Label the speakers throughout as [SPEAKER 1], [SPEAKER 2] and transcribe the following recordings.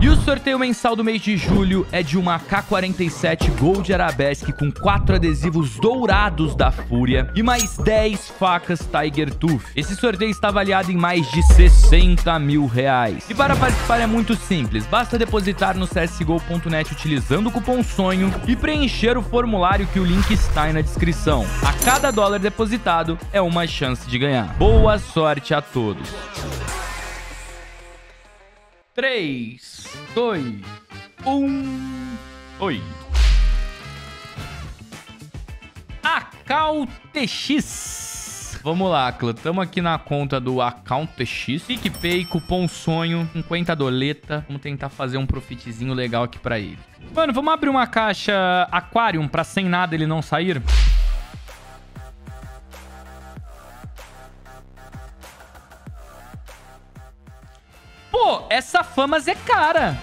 [SPEAKER 1] E o sorteio mensal do mês de julho é de uma K47 Gold Arabesque com quatro adesivos dourados da Fúria e mais 10 facas Tiger Tooth. Esse sorteio está avaliado em mais de 60 mil reais. E para participar é muito simples, basta depositar no csgo.net utilizando o cupom SONHO e preencher o formulário que o link está aí na descrição. A cada dólar depositado é uma chance de ganhar. Boa sorte a todos! 3, 2, 1. Oi. Account. Vamos lá, clã. Tamo aqui na conta do Account TX. PicPay, cupom sonho, 50 doleta. Vamos tentar fazer um profitzinho legal aqui pra ele. Mano, vamos abrir uma caixa Aquarium pra sem nada ele não sair? Essa Famas é cara.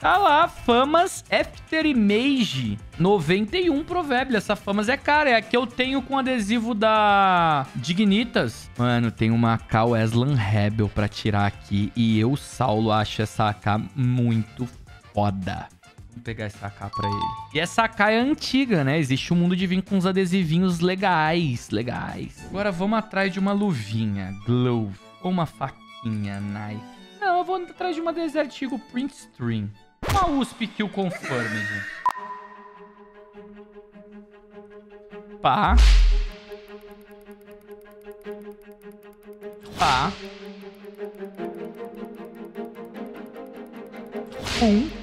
[SPEAKER 1] Tá lá, Famas After Image 91 Provérbio. Essa Famas é cara. É a que eu tenho com adesivo da Dignitas. Mano, tem uma AK Weslan Rebel pra tirar aqui. E eu, Saulo, acho essa AK muito foda. Vamos pegar essa AK pra ele. E essa AK é antiga, né? Existe um mundo de vir com uns adesivinhos legais, legais. Agora vamos atrás de uma luvinha. Glove. Ou uma faquinha, nice. Não, eu vou atrás de uma Desert Eagle Print Stream. Uma USP Kill Confirmed. Pá. Pá. Um.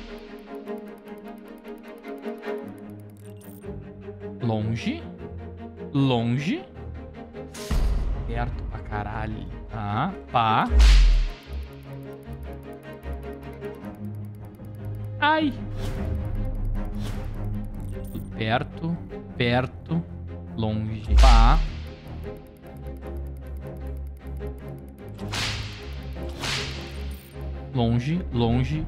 [SPEAKER 1] Perto pra caralho. Tá, pá. Ai. Perto, perto, longe. Pá. Longe, longe.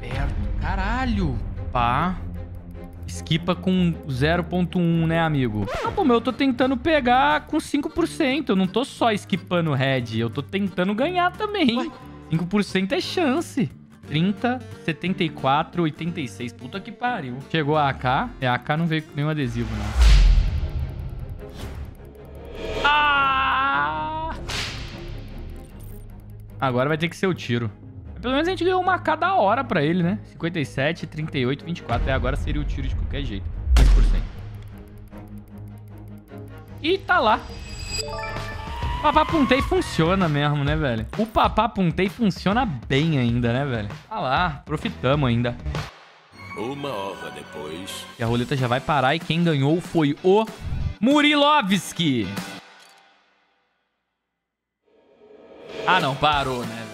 [SPEAKER 1] Perto. Caralho. Pá. Esquipa com 0.1, né, amigo? Ah, pô, meu, eu tô tentando pegar com 5%. Eu não tô só esquipando red. Eu tô tentando ganhar também. 5% é chance. 30, 74, 86. Puta que pariu. Chegou a AK. É, a AK não veio com nenhum adesivo, não. Ah! Agora vai ter que ser o tiro. Pelo menos a gente ganhou uma cada hora pra ele, né? 57, 38, 24. E agora seria o tiro de qualquer jeito. 20%. E tá lá. Papá Puntei funciona mesmo, né, velho? O Papá Puntei funciona bem ainda, né, velho? Tá lá, profitamos ainda.
[SPEAKER 2] Uma hora depois.
[SPEAKER 1] E a roleta já vai parar e quem ganhou foi o Murilovski. Ah, não, parou, né?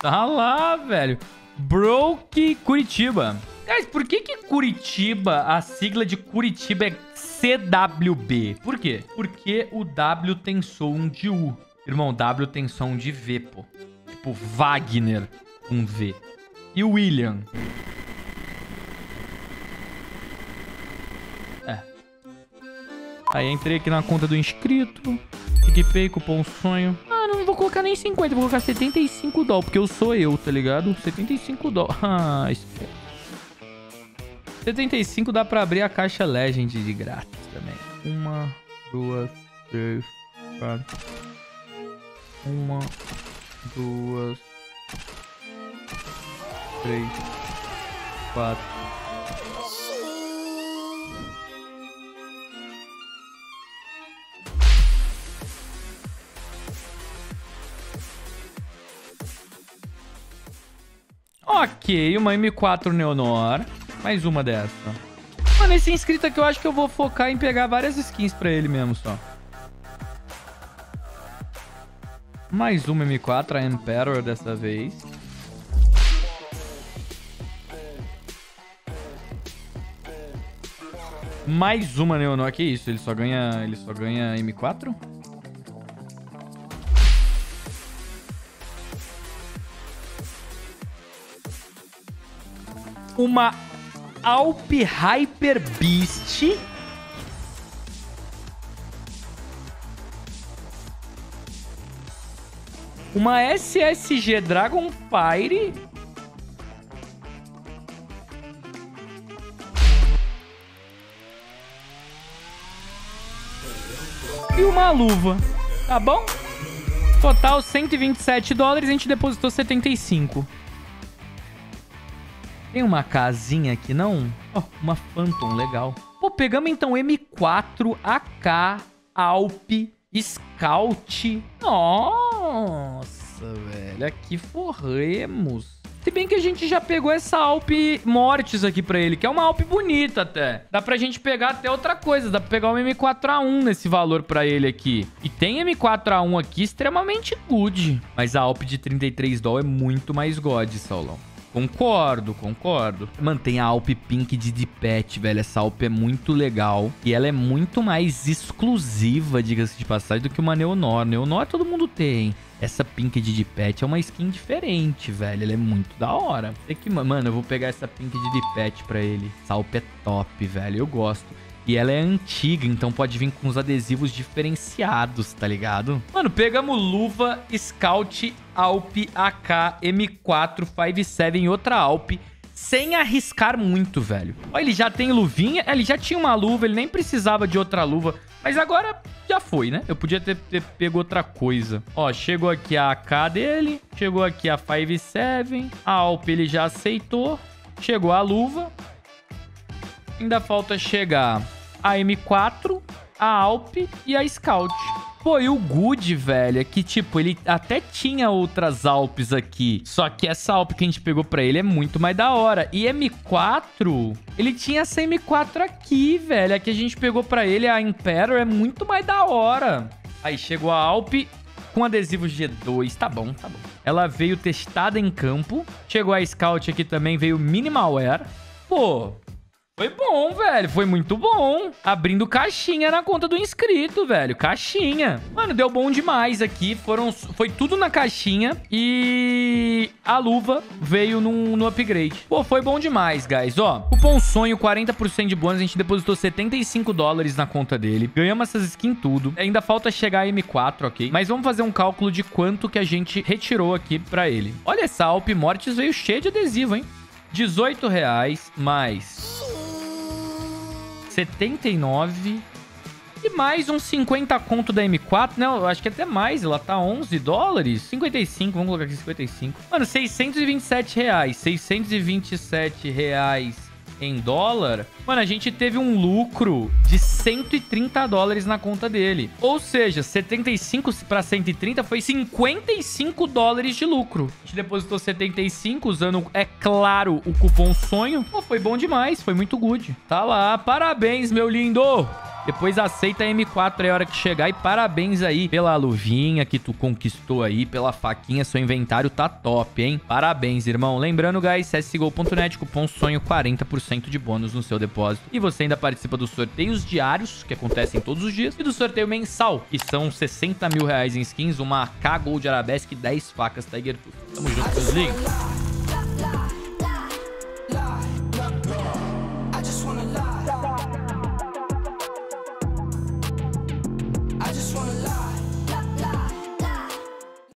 [SPEAKER 1] Tá lá, velho. Broke Curitiba. Guys, por que que Curitiba, a sigla de Curitiba é CWB? Por quê? Porque o W tem som de U. Irmão, W tem som de V, pô. Tipo, Wagner com V. E William? É. Aí entrei aqui na conta do inscrito. PicPay, cupom sonho. Colocar nem 50, vou colocar 75 dólares, porque eu sou eu, tá ligado? 75 dólares. Ah, espera. 75 dá pra abrir a caixa Legend de grátis também. Uma, duas, três, quatro. Uma, duas, três, quatro. Ok, uma M4 Neonor. Mais uma dessa. Mano, esse inscrito aqui eu acho que eu vou focar em pegar várias skins pra ele mesmo só. Mais uma M4, a Emperor dessa vez. Mais uma Neonor, que isso? Ele só ganha, ele só ganha M4? Uma Alp Hyper Beast. Uma SSG Dragonfire. E uma luva. Tá bom? Total 127 dólares, a gente depositou 75. Tem uma casinha aqui, não? Oh, uma Phantom, legal. Pô, pegamos então M4, AK, Alp, Scout. Nossa, velho. Aqui forremos. Se bem que a gente já pegou essa Alp Mortis aqui pra ele, que é uma Alp bonita até. Dá pra gente pegar até outra coisa. Dá pra pegar um M4A1 nesse valor pra ele aqui. E tem M4A1 aqui extremamente good. Mas a Alp de 33 doll é muito mais god, Saulão. Concordo, concordo. Mantém a Alp Pink de Dipet, velho. Essa Alp é muito legal. E ela é muito mais exclusiva, diga-se de passagem, do que uma Neonor. Neonor todo mundo tem. Essa Pink de Dipet é uma skin diferente, velho. Ela é muito da hora. Tem que, mano, eu vou pegar essa Pink de Dipet pra ele. Essa Alp é top, velho. Eu gosto. E ela é antiga, então pode vir com os adesivos diferenciados, tá ligado? Mano, pegamos luva, Scout, Alp, AK, M4, 57 e outra Alp sem arriscar muito, velho. Ó, ele já tem luvinha, ele já tinha uma luva, ele nem precisava de outra luva. Mas agora já foi, né? Eu podia ter, ter pego outra coisa. Ó, chegou aqui a AK dele, chegou aqui a 57, a Alp ele já aceitou, chegou a luva. Ainda falta chegar a M4, a Alp e a Scout. Pô, e o Good, velho, é que, tipo, ele até tinha outras Alpes aqui. Só que essa Alp que a gente pegou pra ele é muito mais da hora. E M4, ele tinha essa M4 aqui, velho. A que a gente pegou pra ele, a Imperor, é muito mais da hora. Aí chegou a Alp com adesivo G2. Tá bom, tá bom. Ela veio testada em campo. Chegou a Scout aqui também, veio Minimalware. Pô, foi bom, velho. Foi muito bom. Abrindo caixinha na conta do inscrito, velho. Caixinha. Mano, deu bom demais aqui. Foram, foi tudo na caixinha. E a luva veio no, upgrade. Pô, foi bom demais, guys. Ó, cupom sonho, 40% de bônus. A gente depositou 75 dólares na conta dele. Ganhamos essas skins tudo. Ainda falta chegar a M4, ok? Mas vamos fazer um cálculo de quanto que a gente retirou aqui pra ele. Olha essa Alp Mortis veio cheia de adesivo, hein? 18 reais mais 79. E mais uns 50 conto da M4, né? Eu acho que até mais, ela tá 11 dólares. 55, vamos colocar aqui 55. Mano, 627 reais. 627 reais em dólar, mano, a gente teve um lucro de 130 dólares na conta dele. Ou seja, 75 para 130 foi 55 dólares de lucro. A gente depositou 75 usando, é claro, o cupom sonho. Pô, foi bom demais, foi muito good. Tá lá, parabéns, meu lindo! Depois aceita a M4 é hora que chegar. E parabéns aí pela luvinha que tu conquistou aí, pela faquinha. Seu inventário tá top, hein? Parabéns, irmão. Lembrando, guys, csgo.net, cupom sonho 40% de bônus no seu depósito. E você ainda participa dos sorteios diários, que acontecem todos os dias, e do sorteio mensal, que são 60 mil reais em skins, uma K Gold Arabesque e 10 facas Tiger Tooth. Tamo junto, meus.